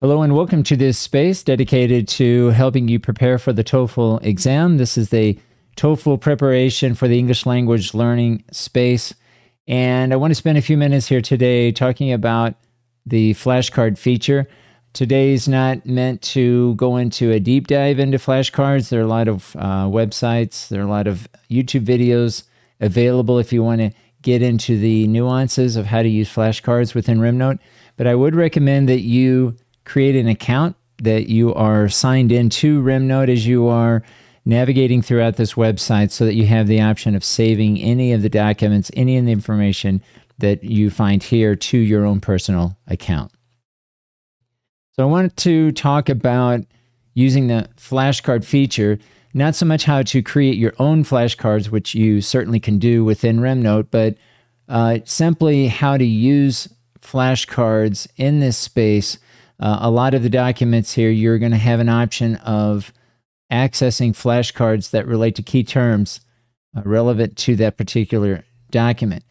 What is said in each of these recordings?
Hello and welcome to this space dedicated to helping you prepare for the TOEFL exam. This is the TOEFL preparation for the English language learning space. And I want to spend a few minutes here today talking about the flashcard feature. Today's not meant to go into a deep dive into flashcards. There are a lot of uh, websites, there are a lot of YouTube videos available if you want to get into the nuances of how to use flashcards within RemNote. But I would recommend that you create an account that you are signed into RemNote as you are navigating throughout this website so that you have the option of saving any of the documents, any of the information that you find here to your own personal account. So I wanted to talk about using the flashcard feature, not so much how to create your own flashcards, which you certainly can do within RemNote, but uh, simply how to use flashcards in this space uh, a lot of the documents here, you're going to have an option of accessing flashcards that relate to key terms uh, relevant to that particular document.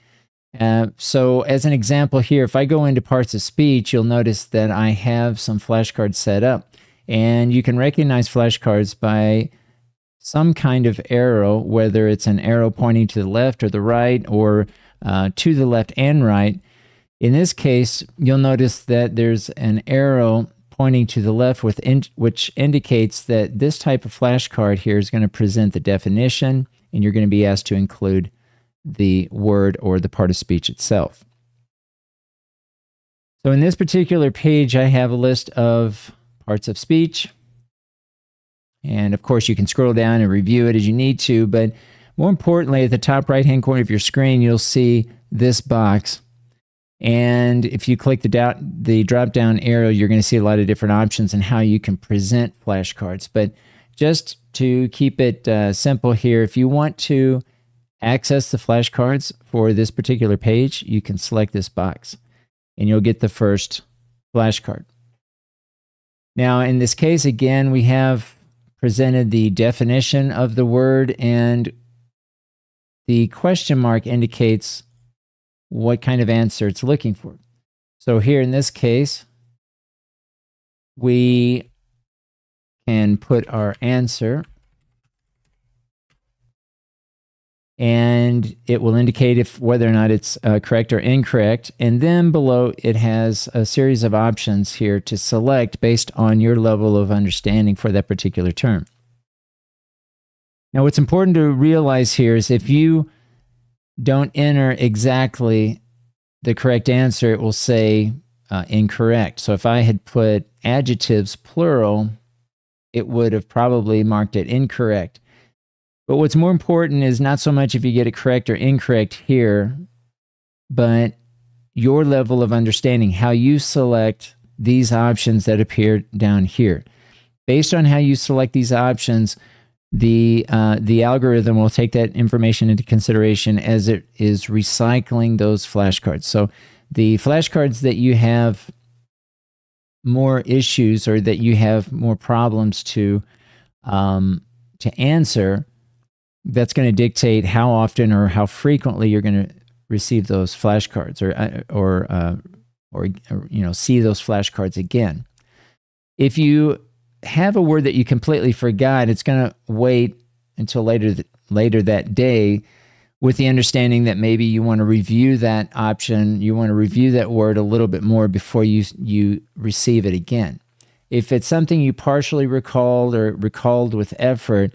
Uh, so, as an example here, if I go into parts of speech, you'll notice that I have some flashcards set up. And you can recognize flashcards by some kind of arrow, whether it's an arrow pointing to the left or the right, or uh, to the left and right. In this case, you'll notice that there's an arrow pointing to the left with in, which indicates that this type of flashcard here is going to present the definition and you're going to be asked to include the word or the part of speech itself. So in this particular page, I have a list of parts of speech. And of course, you can scroll down and review it as you need to. But more importantly, at the top right hand corner of your screen, you'll see this box and if you click the, the drop down arrow, you're going to see a lot of different options and how you can present flashcards. But just to keep it uh, simple here, if you want to access the flashcards for this particular page, you can select this box and you'll get the first flashcard. Now, in this case, again, we have presented the definition of the word, and the question mark indicates what kind of answer it's looking for. So here in this case, we can put our answer and it will indicate if whether or not it's uh, correct or incorrect. And then below it has a series of options here to select based on your level of understanding for that particular term. Now, what's important to realize here is if you don't enter exactly the correct answer, it will say uh, incorrect. So if I had put adjectives plural, it would have probably marked it incorrect. But what's more important is not so much if you get it correct or incorrect here, but your level of understanding, how you select these options that appear down here. Based on how you select these options, the uh, the algorithm will take that information into consideration as it is recycling those flashcards. So the flashcards that you have more issues or that you have more problems to um, to answer, that's going to dictate how often or how frequently you're going to receive those flashcards or uh, or, uh, or or you know see those flashcards again. If you have a word that you completely forgot, it's going to wait until later th- later that day with the understanding that maybe you want to review that option, you want to review that word a little bit more before you you receive it again. If it's something you partially recalled or recalled with effort,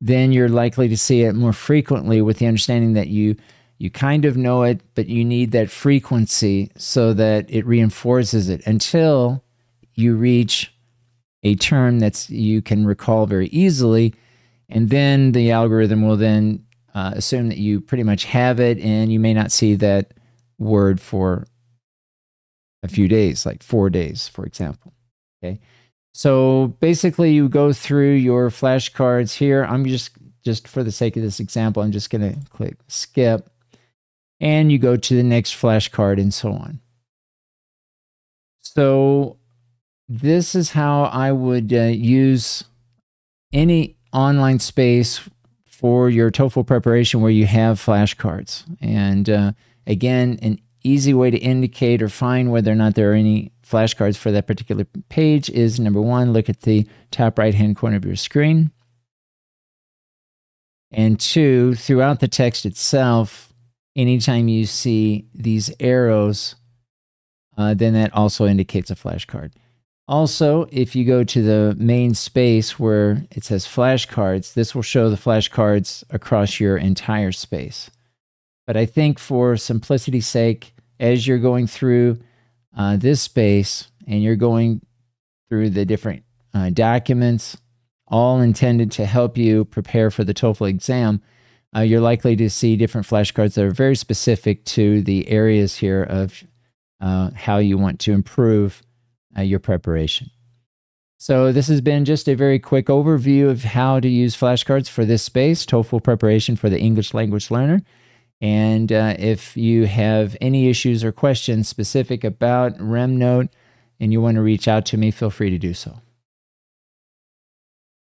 then you're likely to see it more frequently with the understanding that you you kind of know it, but you need that frequency so that it reinforces it until you reach a term that's you can recall very easily, and then the algorithm will then uh, assume that you pretty much have it, and you may not see that word for a few days, like four days, for example. Okay, so basically, you go through your flashcards here. I'm just just for the sake of this example, I'm just going to click skip, and you go to the next flashcard, and so on. So this is how I would uh, use any online space for your TOEFL preparation where you have flashcards. And uh, again, an easy way to indicate or find whether or not there are any flashcards for that particular page is number one, look at the top right hand corner of your screen. And two, throughout the text itself, anytime you see these arrows, uh, then that also indicates a flashcard. Also, if you go to the main space where it says flashcards, this will show the flashcards across your entire space. But I think for simplicity's sake, as you're going through uh, this space and you're going through the different uh, documents, all intended to help you prepare for the TOEFL exam, uh, you're likely to see different flashcards that are very specific to the areas here of uh, how you want to improve uh, your preparation. So, this has been just a very quick overview of how to use flashcards for this space, TOEFL preparation for the English language learner. And uh, if you have any issues or questions specific about RemNote and you want to reach out to me, feel free to do so.